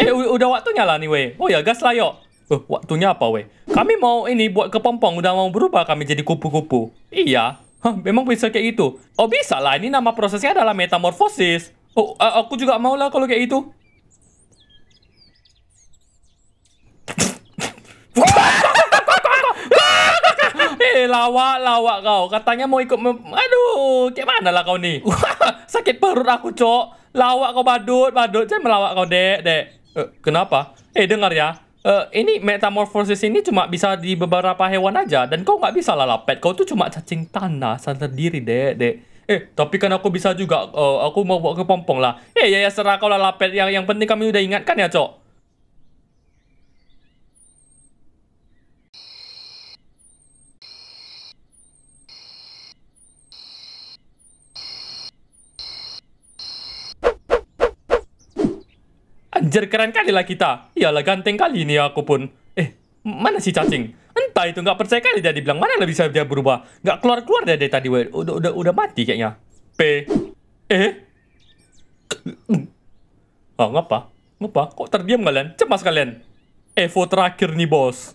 Eh, udah waktunya lah nih, weh. Oh ya, gas lah, yuk. Eh, waktunya apa, weh? Kami mau ini buat kepompong, udah mau berubah kami jadi kupu-kupu. Iya. Hah, memang bisa kayak gitu? Oh, bisa lah. Ini nama prosesnya adalah metamorfosis. Oh, a- aku juga mau lah kalau kayak itu. Eh, lawak, lawak kau. Katanya mau ikut Aduh, kayak mana lah kau nih? Sakit perut aku, cok. Lawak kau badut, badut. Jangan melawak kau, dek, dek. Eh, kenapa? Eh, dengar ya. Eh, ini metamorfosis ini cuma bisa di beberapa hewan aja. Dan kau nggak bisa lah lapet. Kau tuh cuma cacing tanah sadar diri, dek, dek. Eh, tapi kan aku bisa juga. Eh, aku mau bawa ke pompong lah. Eh, ya, ya serah kau lah lapet. Yang, yang penting kami udah ingatkan ya, cok. Anjir keren kali lah kita. Iyalah ganteng kali ini aku pun. Eh, mana si cacing? Entah itu nggak percaya kali dia dibilang mana lah bisa dia berubah. Nggak keluar keluar dari tadi. Udah udah udah mati kayaknya. P. Eh. Oh ngapa? Ngapa? Kok terdiam kalian? Cemas kalian. Evo terakhir nih bos.